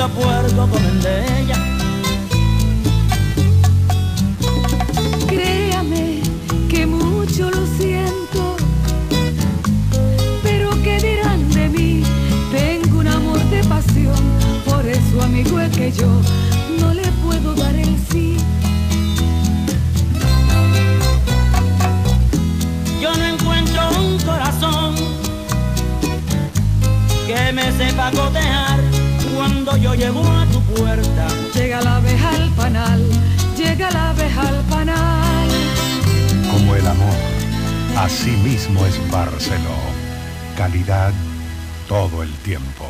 y los puercos comen de ella. Créame que mucho lo siento, pero ¿qué dirán de mí? Tengo un amor de pasión, por eso amigo es que yo no le puedo dar el sí. Yo no encuentro un corazón que me sepa cotejar yo llego a tu puerta. Llega la abeja al panal, llega la abeja al panal. Como el amor, así mismo es Barceló. Calidad todo el tiempo.